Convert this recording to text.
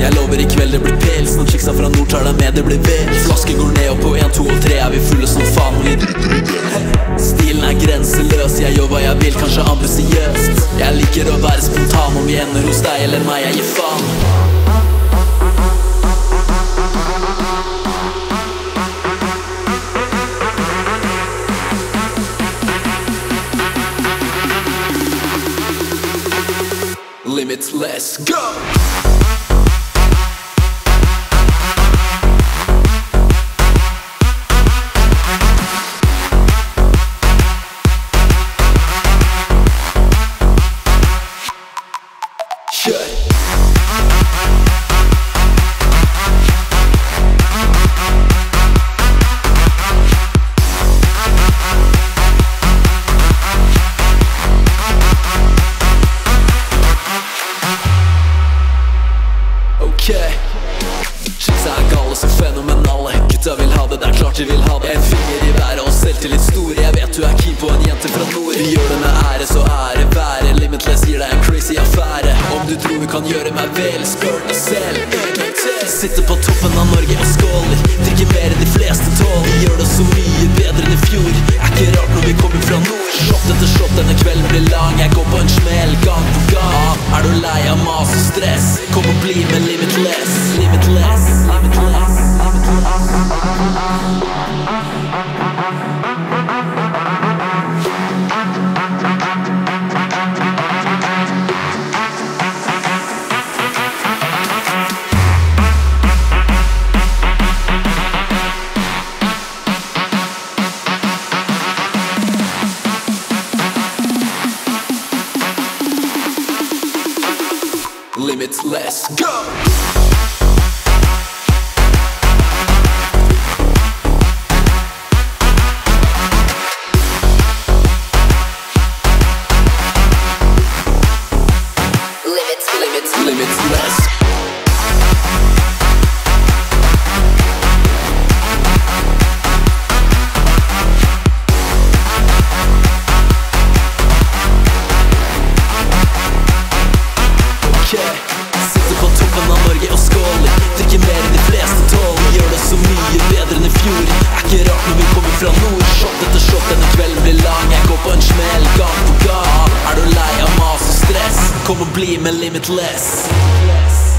Jeg lover i kveld det blir pels Når chicksa fra nord tar deg med, det blir vel. Flaske går ned og på 1, 2 og 3 er vi fulle som faen. Vi driter i Stilen er grenseløs, jeg gjør hva jeg vil, kanskje ambisiøst. Jeg liker å være spontan, om vi ender hos deg eller meg, jeg gir faen. Limitless, go! Vi gjør det med ære, så ære være. Limitless gir deg en crazy affære du tror vi kan gjøre meg vel, spør deg selv. Sitter på toppen av Norge og skåler. Drikker mer enn de fleste tåler. Gjør det så mye bedre enn i fjor. Er ikke rart når vi kommer fra nord. Shot etter shot, denne kvelden blir lang. Jeg går på en smell gang på gang. Er du lei av mas og stress? Kom og bli med Limitless, Limitless, go! Fra nord Shot etter shot, denne kvelden blir lang. Jeg går på en smell gang på gang. Er du lei av mas og stress? Kom og bli med Limitless